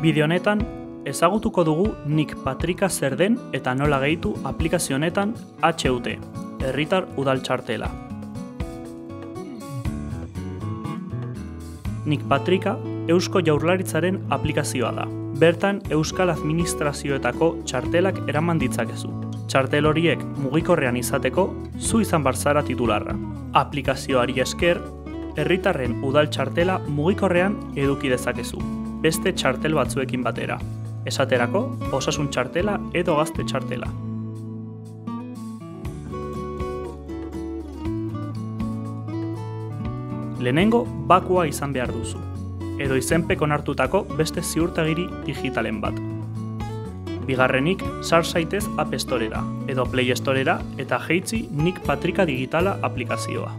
Bideo honetan, ezagutuko dugu Nik Patrika zer den eta nola gehitu aplikazio honetan HUT, Herritar Udal Txartela. Nik Patrika Eusko Jaurlaritzaren aplikazioa da. Bertan Euskal Administrazioetako txartelak eraman ditzakezu. Txartel horiek mugikorrean izateko, zu izan barzara titularra. Aplikazioari esker, herritarren udal txartela mugikorrean eduki dezakezu, beste txartel batzuekin batera. Esaterako, osasun txartela edo gazte txartela. Lehenengo, bakua izan behar duzu, edo izenpek onartutako beste ziurtagiri digitalen bat. Bigarrenik, sar zaitez App Storera, edo Play Storera eta jeitzi Nik Patrika Digitala aplikazioa.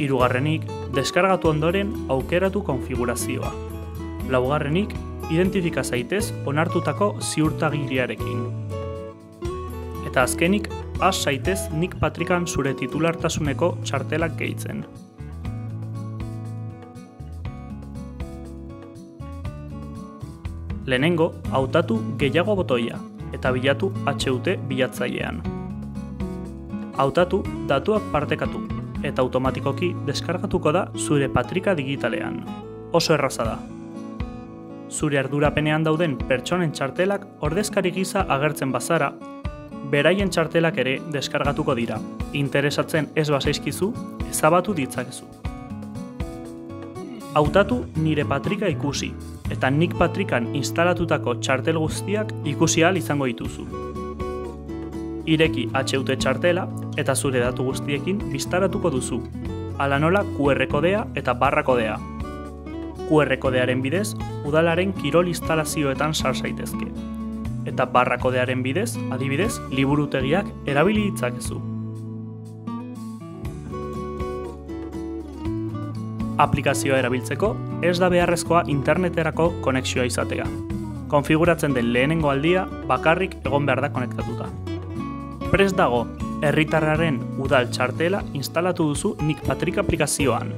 Hirugarrenik, deskargatu ondoren aukeratu konfigurazioa. Laugarrenik, identifika zaitez onartutako ziurtagiriarekin. Eta azkenik, has zaitez Nik Patrikan zure titulartasuneko txartelak gehitzen. Lehenengo, hautatu gehiago botoia eta bilatu HUT bilatzailean. Hautatu datuak partekatu eta automatikoki deskargatuko da zure patrika digitalean. Oso erraza da. Zure ardurapenean dauden pertsonen txartelak ordezkari gisa agertzen bazara, beraien txartelak ere deskargatuko dira. Interesatzen ez basaizkizu, ezabatu ditzakezu. Hautatu nire patrika ikusi, eta nik patrikan instalatutako txartel guztiak ikusi ahal izango dituzu. Ireki HUT txartela eta zure datu guztiekin biztaratuko duzu, ala nola QR kodea eta barra kodea. QR kodearen bidez, udalaren kirol instalazioetan sar zaitezke. Eta barra kodearen bidez, adibidez, liburutegiak erabili ditzakezu. aplikazioa erabiltzeko, ez da beharrezkoa interneterako konexioa izatea. Konfiguratzen den lehenengo aldia bakarrik egon behar da konektatuta. Prest dago, herritarraren udal txartela instalatu duzu Nik Patrik aplikazioan.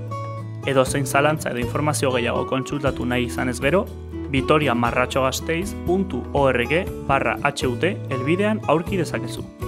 Edo zein zalantza edo informazio gehiago kontsultatu nahi izan ez gero, vitoriamarratxogasteiz.org barra HUT elbidean aurki dezakezu.